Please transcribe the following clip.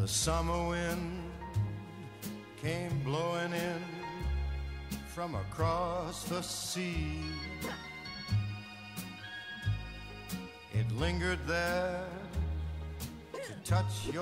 The summer wind came blowing in from across the sea. It lingered there to touch your